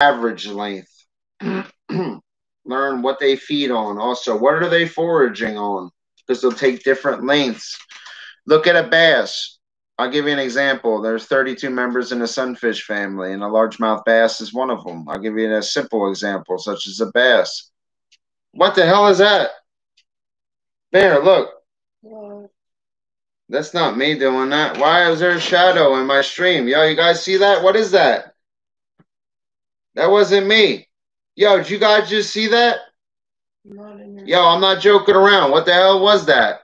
average length. Learn what they feed on. Also, what are they foraging on? Because they'll take different lengths. Look at a bass. I'll give you an example. There's 32 members in a sunfish family, and a largemouth bass is one of them. I'll give you a simple example, such as a bass. What the hell is that? Bear, look. That's not me doing that. Why is there a shadow in my stream? Yo, you guys see that? What is that? That wasn't me. Yo, did you guys just see that? Yo, I'm not joking around. What the hell was that?